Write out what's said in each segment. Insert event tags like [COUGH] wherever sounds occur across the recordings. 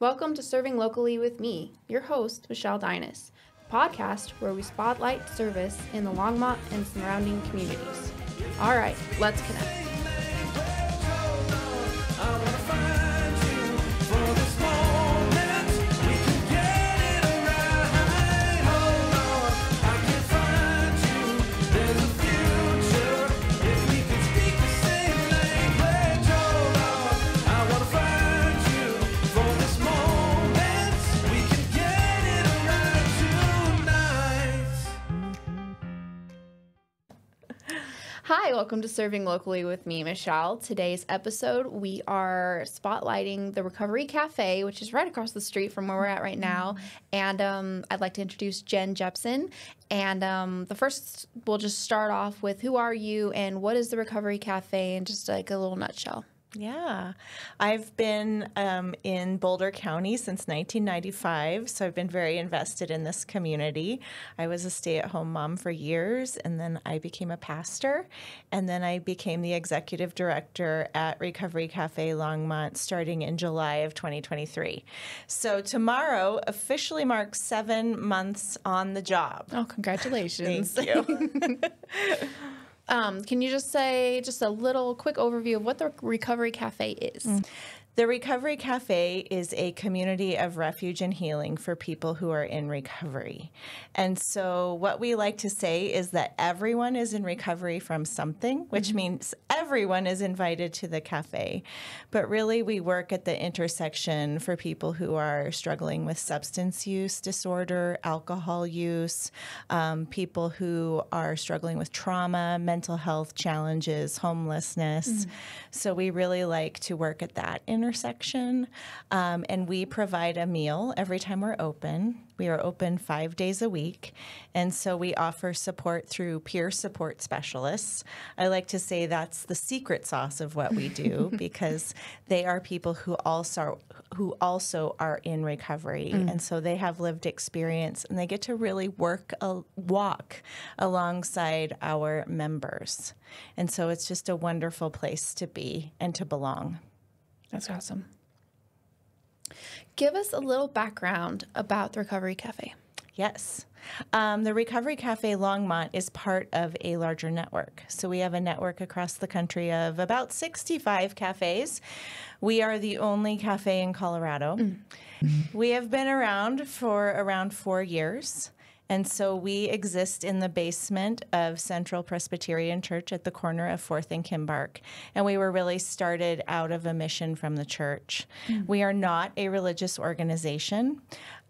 Welcome to Serving Locally with me, your host, Michelle Dinas, the podcast where we spotlight service in the Longmont and surrounding communities. All right, let's connect. Hi, welcome to Serving Locally with me, Michelle. Today's episode, we are spotlighting the Recovery Cafe, which is right across the street from where we're at right now. And um, I'd like to introduce Jen Jepson. And um, the first, we'll just start off with who are you and what is the Recovery Cafe in just like a little nutshell. Yeah, I've been um, in Boulder County since 1995, so I've been very invested in this community. I was a stay at home mom for years, and then I became a pastor, and then I became the executive director at Recovery Cafe Longmont starting in July of 2023. So tomorrow officially marks seven months on the job. Oh, congratulations. Thank you. [LAUGHS] [LAUGHS] Um, can you just say just a little quick overview of what the Recovery Cafe is? Mm. The Recovery Cafe is a community of refuge and healing for people who are in recovery. And so, what we like to say is that everyone is in recovery from something, which mm-hmm. means everyone is invited to the cafe. But really, we work at the intersection for people who are struggling with substance use disorder, alcohol use, um, people who are struggling with trauma, mental health challenges, homelessness. Mm-hmm. So, we really like to work at that intersection. Um, and we provide a meal every time we're open. We are open five days a week. And so we offer support through peer support specialists. I like to say that's the secret sauce of what we do [LAUGHS] because they are people who also who also are in recovery. Mm. And so they have lived experience and they get to really work a walk alongside our members. And so it's just a wonderful place to be and to belong. That's awesome. Give us a little background about the Recovery Cafe. Yes. Um, the Recovery Cafe Longmont is part of a larger network. So we have a network across the country of about 65 cafes. We are the only cafe in Colorado. Mm. We have been around for around four years. And so we exist in the basement of Central Presbyterian Church at the corner of 4th and Kimbark. And we were really started out of a mission from the church. Mm. We are not a religious organization.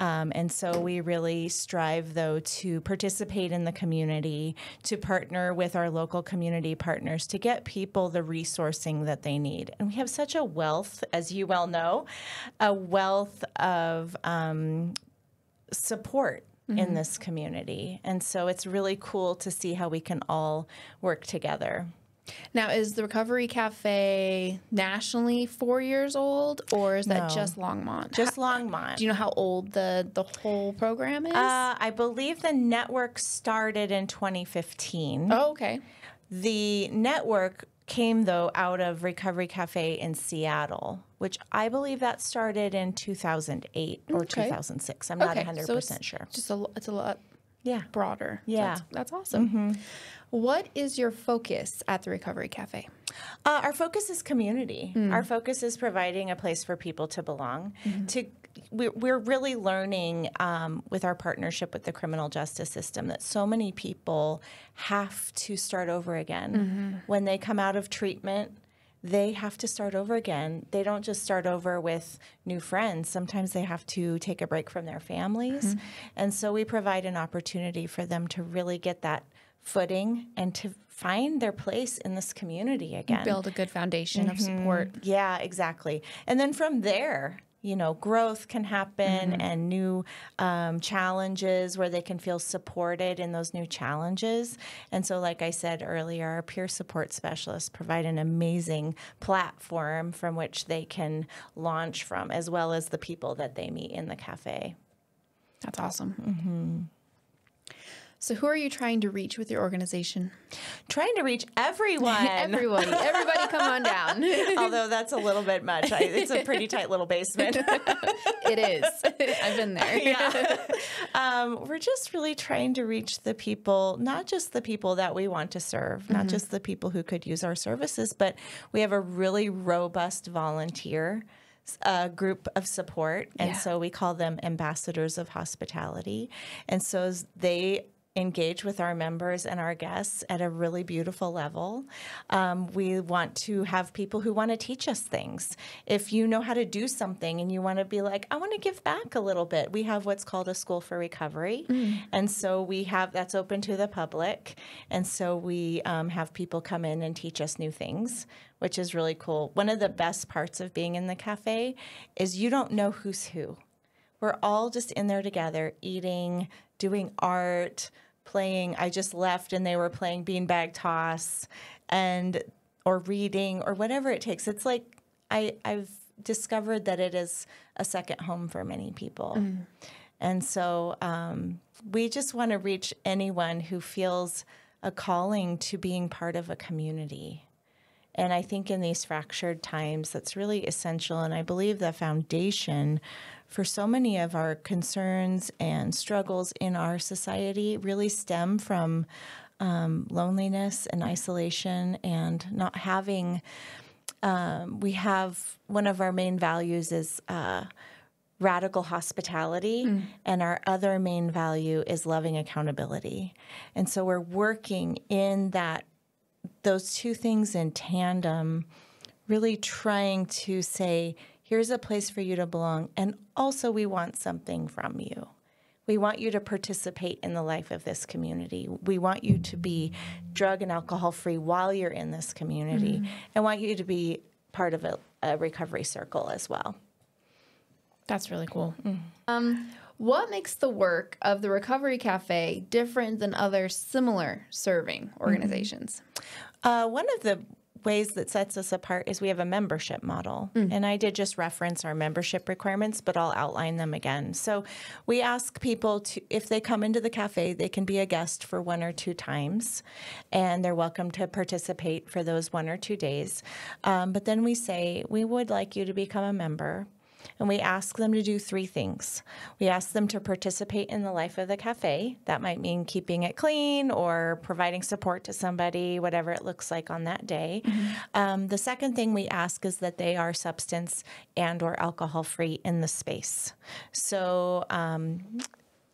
Um, and so we really strive, though, to participate in the community, to partner with our local community partners to get people the resourcing that they need. And we have such a wealth, as you well know, a wealth of um, support mm-hmm. in this community. And so it's really cool to see how we can all work together. Now, is the Recovery Cafe nationally four years old, or is that no, just Longmont? Just Longmont. Do you know how old the the whole program is? Uh, I believe the network started in 2015. Oh, okay. The network came though out of Recovery Cafe in Seattle, which I believe that started in 2008 or okay. 2006. I'm not okay. 100% so sure. Just a it's a lot yeah broader. Yeah. That's, that's awesome. Mm-hmm. What is your focus at the Recovery Cafe? Uh, our focus is community. Mm. Our focus is providing a place for people to belong, mm-hmm. to we're really learning um, with our partnership with the criminal justice system that so many people have to start over again mm-hmm. when they come out of treatment they have to start over again. They don't just start over with new friends. Sometimes they have to take a break from their families. Mm-hmm. And so we provide an opportunity for them to really get that footing and to find their place in this community again. Build a good foundation mm-hmm. of support. Yeah, exactly. And then from there, you know, growth can happen mm-hmm. and new um, challenges where they can feel supported in those new challenges. And so, like I said earlier, our peer support specialists provide an amazing platform from which they can launch from, as well as the people that they meet in the cafe. That's awesome. Mm-hmm. So, who are you trying to reach with your organization? Trying to reach everyone. [LAUGHS] Everybody. Everybody come on down. [LAUGHS] Although that's a little bit much. I, it's a pretty tight little basement. [LAUGHS] it is. I've been there. yeah. Um, we're just really trying to reach the people, not just the people that we want to serve, not just the people who could use our services, but we have a really robust volunteer uh, group of support. And Yeah. so we call them ambassadors of hospitality. And so they engage with our members and our guests at a really beautiful level. Um, we want to have people who want to teach us things. If you know how to do something and you want to be like, I want to give back a little bit, we have what's called a school for recovery. And so we have that's open to the public. And so we um, have people come in and teach us new things, which is really cool. One of the best parts of being in the cafe is you don't know who's who we're all just in there together eating doing art playing i just left and they were playing beanbag toss and or reading or whatever it takes. It's like i i've discovered that it is a second home for many people. And so um, we just want to reach anyone who feels a calling to being part of a community. And I think in these fractured times, that's really essential. And I believe the foundation for so many of our concerns and struggles in our society really stem from um, loneliness and isolation and not having. Um, we have one of our main values is uh, radical hospitality, and our other main value is loving accountability. And so we're working in that those two things in tandem, really trying to say, here's a place for you to belong. And also, we want something from you. We want you to participate in the life of this community. We want you to be drug and alcohol free while you're in this community. and want you to be part of a, a recovery circle as well. That's really cool. Um, what makes the work of the Recovery Cafe different than other similar serving organizations? Uh, one of the ways that sets us apart is we have a membership model. And I did just reference our membership requirements, but I'll outline them again. So we ask people to, if they come into the cafe, they can be a guest for one or two times, and they're welcome to participate for those one or two days. Um, but then we say, we would like you to become a member. And we ask them to do three things. We ask them to participate in the life of the cafe. That might mean keeping it clean or providing support to somebody, whatever it looks like on that day. Um, the second thing we ask is that they are substance and or alcohol free in the space. So um,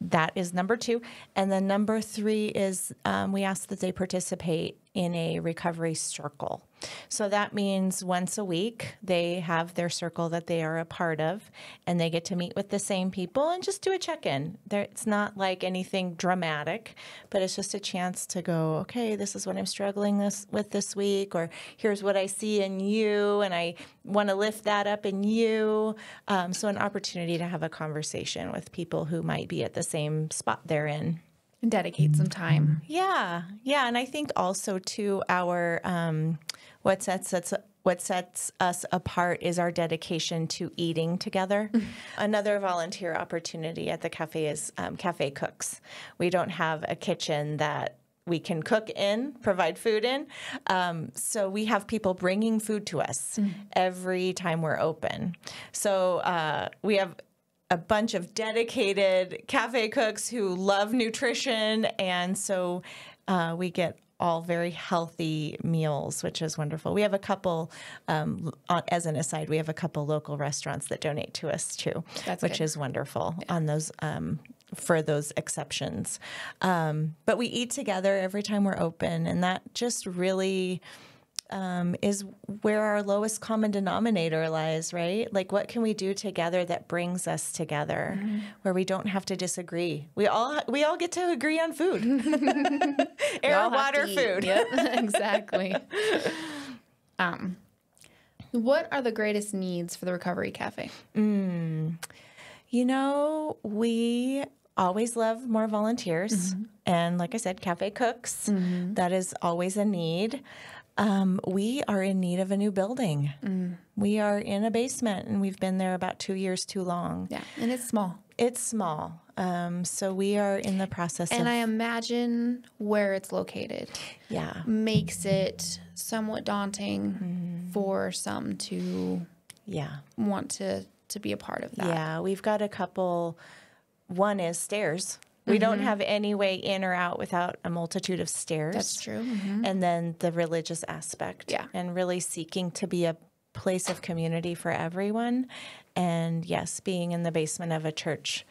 that is number two. And then number three is um, we ask that they participate in a recovery circle. So that means once a week they have their circle that they are a part of and they get to meet with the same people and just do a check in. It's not like anything dramatic, but it's just a chance to go, okay, this is what I'm struggling this, with this week, or here's what I see in you, and I want to lift that up in you. Um, so, an opportunity to have a conversation with people who might be at the same spot they're in. And dedicate some time. Yeah, yeah, and I think also to our um, what sets us what sets us apart is our dedication to eating together. Another volunteer opportunity at the cafe is um, cafe cooks. We don't have a kitchen that we can cook in, provide food in. Um, so we have people bringing food to us every time we're open. So uh, we have a bunch of dedicated cafe cooks who love nutrition, and so uh, we get all very healthy meals, which is wonderful. We have a couple, um, as an aside, we have a couple local restaurants that donate to us too, That's which good. is wonderful on those. Um, for those exceptions. Um, but we eat together every time we're open, and that just really um, is where our lowest common denominator lies, right? Like, what can we do together that brings us together, where we don't have to disagree? We all we all get to agree on food, [LAUGHS] [LAUGHS] air, all have to water, food. Yep, [LAUGHS] exactly. um, what are the greatest needs for the Recovery Cafe? You know, we always love more volunteers. And like I said, cafe cooks, that is always a need. Um, we are in need of a new building. We are in a basement and we've been there about two years too long. Yeah, and it's small. It's small. Um, so we are in the process And of, I imagine where it's located yeah. makes it somewhat daunting Mm-hmm. for some to Yeah. want to to be a part of that. Yeah, we've got a couple. One is stairs. We don't Mm-hmm. have any way in or out without a multitude of stairs. That's true. Mhm. And then the religious aspect. Yeah. And really seeking to be a place of community for everyone. And yes, being in the basement of a church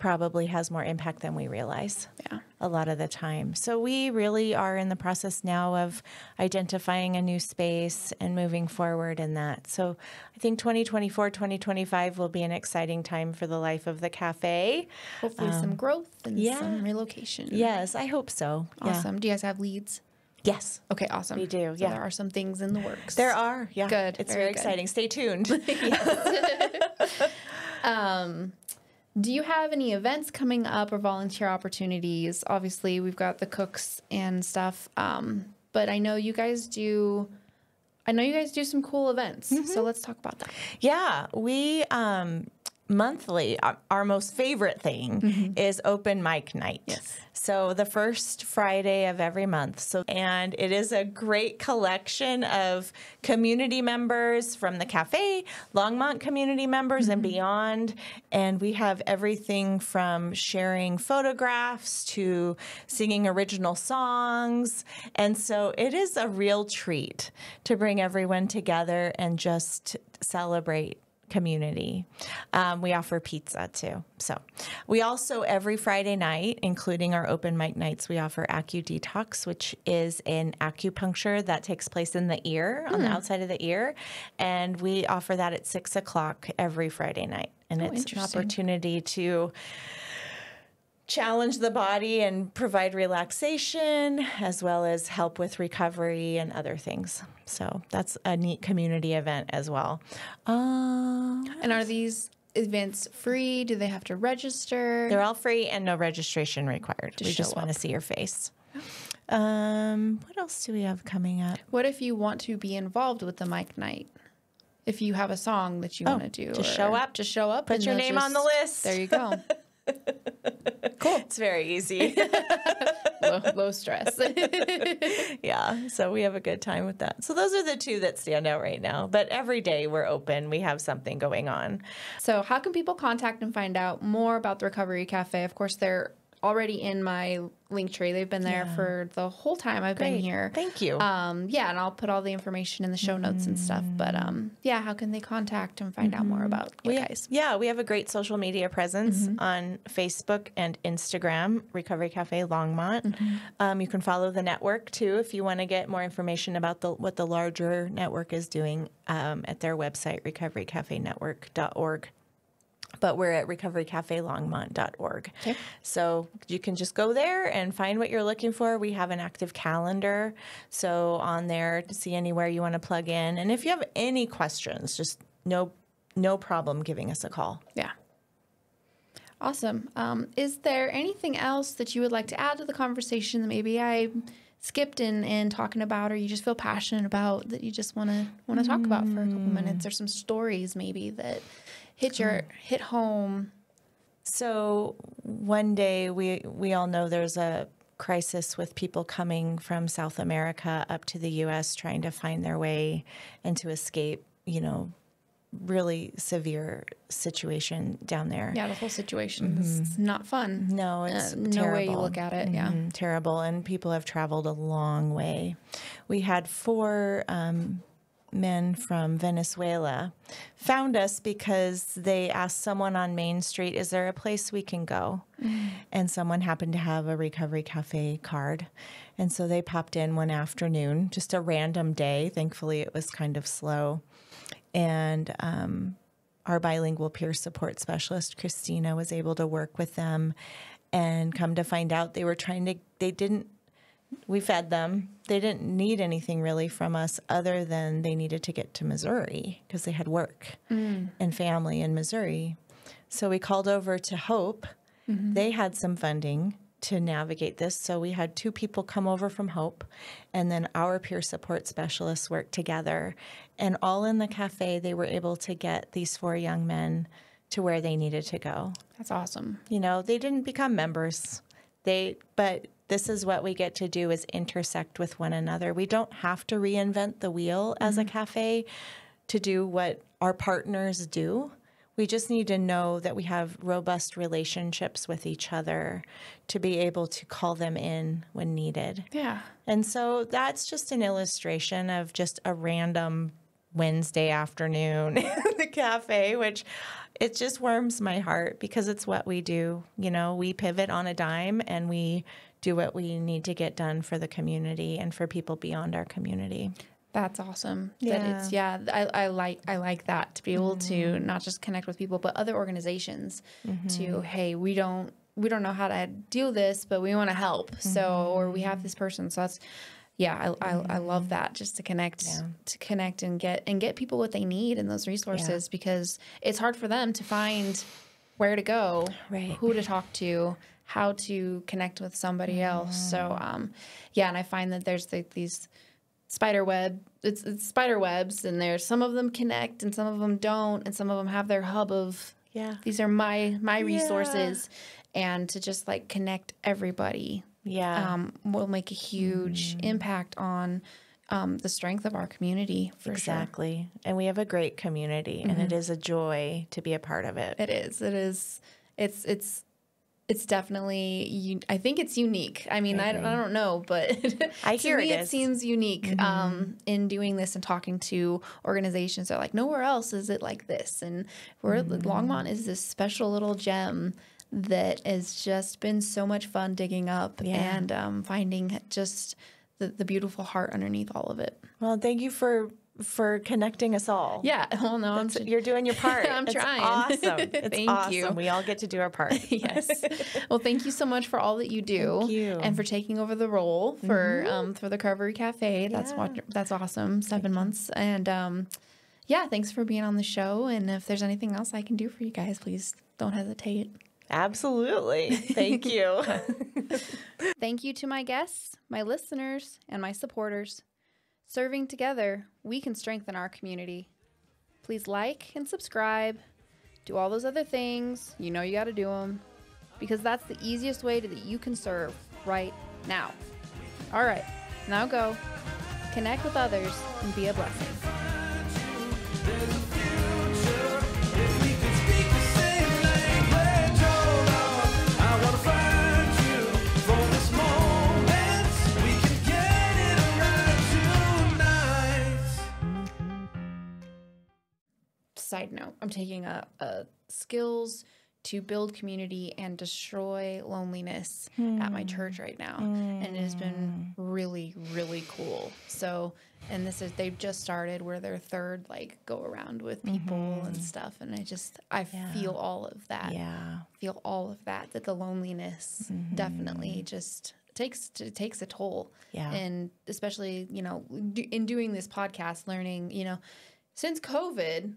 probably has more impact than we realize Yeah. a lot of the time. So we really are in the process now of identifying a new space and moving forward in that. So I think 2024, 2025 will be an exciting time for the life of the cafe. Hopefully, some growth and Um, yeah. some relocation. Yes, I hope so. Yeah. Awesome. Do you guys have leads? Yes. Okay, awesome. We do, So yeah. there are some things in the works. There are. Yeah. Good, It's very very, exciting. Stay tuned. [LAUGHS] [LAUGHS] [LAUGHS] Do you have any events coming up or volunteer opportunities? Obviously, we've got the cooks and stuff, um, but I know you guys do. I know you guys do some cool events, Mm-hmm. so let's talk about that. Yeah, we um, monthly. Our, our most favorite thing mm-hmm. is open mic night. Yes. So the first Friday of every month. So and it is a great collection of community members from the cafe, Longmont community members and mm-hmm. beyond. And we have everything from sharing photographs to singing original songs. And so it is a real treat to bring everyone together and just celebrate community. Um, we offer pizza too. So we also every Friday night, including our open mic nights, we offer Acu Detox, which is an acupuncture that takes place in the ear, on the outside of the ear, and we offer that at six o'clock every Friday night. And it's an opportunity to challenge the body and provide relaxation as well as help with recovery and other things. So that's a neat community event as well. Uh, And are these events free? Do they have to register? they're all free and no registration required. we just want to see your face. Um, what else do we have coming up? What if you want to be involved with the mic night? If you have a song that you want to do, Oh, just show up, Just show up. put your name on the list. There you go. [LAUGHS] [LAUGHS] It's very easy. [LAUGHS] low, low stress. [LAUGHS] yeah, so we have a good time with that. So those are the two that stand out right now. But every day we're open. We have something going on. So, how can people contact and find out more about the Recovery Cafe? Of course, they're already in my link tree. They've been there Yeah. for the whole time I've been here. Thank you. Um, yeah, and I'll put all the information in the show notes and stuff. But um, yeah, how can they contact and find out more about you We- guys? Yeah, we have a great social media presence on Facebook and Instagram, Recovery Cafe Longmont. Um, you can follow the network too if you want to get more information about the what the larger network is doing um, at their website, recoverycafenetwork.org. But we're at recoverycafelongmont.org. Okay. So you can just go there and find what you're looking for. We have an active calendar. So on there to see anywhere you want to plug in. And if you have any questions, just no no problem giving us a call. Yeah. Awesome. Um, is there anything else that you would like to add to the conversation that maybe I skipped in in talking about, or you just feel passionate about that you just want to want to talk about for a couple minutes, or some stories maybe that hit your hit home? So one day we we all know there's a crisis with people coming from South America up to the US trying to find their way and to escape, you know, really severe situation down there. Yeah, the whole situation is not fun. No, it's Uh, no terrible. way you look at it. Yeah. Mhm, terrible. And people have traveled a long way. We had four um, men from Venezuela found us because they asked someone on Main Street, "Is there a place we can go?" And someone happened to have a recovery cafe card, and so they popped in one afternoon, just a random day. Thankfully, it was kind of slow, and. Um, our bilingual peer support specialist Christina was able to work with them and come to find out they were trying to they didn't we fed them. They didn't need anything really from us other than they needed to get to Missouri because they had work mm. and family in Missouri. So we called over to Hope. Mm-hmm. They had some funding to navigate this so we had two people come over from Hope and then our peer support specialists worked together. And all in the cafe they were able to get these four young men to where they needed to go. That's awesome. you know they didn't become members. They but this is what we get to do is intersect with one another we don't have to reinvent the wheel as a mm-hmm. cafe to do what our partners do We just need to know that we have robust relationships with each other to be able to call them in when needed. Yeah. And so that's just an illustration of just a random Wednesday afternoon [LAUGHS] in the cafe, which it just warms my heart because it's what we do. You know, we pivot on a dime and we do what we need to get done for the community and for people beyond our community. That's awesome. That it's yeah, I, I like I like that to be able to Mm-hmm. not just connect with people but other organizations to hey, we don't we don't know how to deal this, but we want to help. So or we Mm-hmm. have this person. So that's yeah, I, I, I love that just to connect to connect and get and get people what they need and those resources because it's hard for them to find where to go, Right. who to talk to, how to connect with somebody else. So um, yeah, and I find that there's like these spider web it's, it's spider webs and there's some of them connect and some of them don't and some of them have their hub of Yeah. these are my my resources and to just like connect everybody Yeah. um, will make a huge Mm. impact on um, the strength of our community for sure exactly. And we have a great community and it is a joy to be a part of it. it is it is it's it's it's definitely I think it's unique. I mean, I, don't, I don't know, but [LAUGHS] I to hear me it it, seems unique um, in doing this and talking to organizations that are like nowhere else is it like this. And we're Longmont is this special little gem that has just been so much fun digging up Yeah. and um, finding just the, the beautiful heart underneath all of it. Well, thank you for for connecting us all. Yeah, [LAUGHS] well, no, I'm You're doing your [LAUGHS] part. I'm It's trying. Awesome. [LAUGHS] It's Thank awesome. you. We all get to do our part. yes. Well, thank you so much for all that you do, Thank you. Mm-hmm. and for taking over the role for um, for the Recovery Cafe. That's what that's awesome. Seven months, and um, yeah, thanks for being on the show. And if there's anything else I can do for you guys, please don't hesitate. Absolutely. Thank you. Thank you to my guests, my listeners, and my supporters. Serving together, we can strengthen our community. Please like and subscribe. Do all those other things. You know you got to do them because that's the easiest way to, that you can serve right now. All right, now go. Connect with others and be a blessing. Side note, I'm taking a, a skills to build community and destroy loneliness at my hmm. church right now. And it has been hmm. really, really cool. So, and this is, they've just started where their third like go around with people and mm-hmm. stuff. And I just, I feel all of that. yeah. Feel all of that, that the loneliness mm-hmm. definitely just takes, it takes a toll. Yeah. And especially, you know, in doing this podcast, learning, you know, since COVID,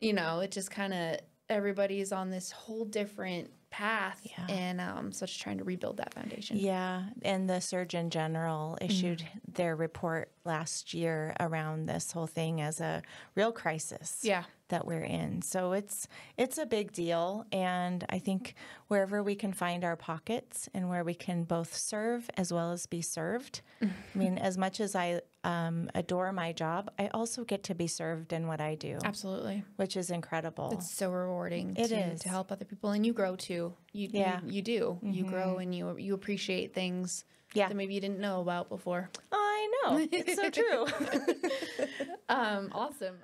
you know, it just kind of everybody's on this whole different path, Yeah. and um, so just trying to rebuild that foundation. Yeah, and the Surgeon General issued their report last year around this whole thing as a real crisis. Yeah. that we're in. So it's it's a big deal, and I think wherever we can find our pockets and where we can both serve as well as be served. I [LAUGHS] mean, as much as I um, adore my job, I also get to be served in what I do, Absolutely, which is incredible. it's so rewarding. It to, is. to help other people, and you grow too. You Yeah. Mm-hmm. you, you do. You grow and you you appreciate things Yeah. that maybe you didn't know about before. I know it's so [LAUGHS] true. [LAUGHS] Um, awesome.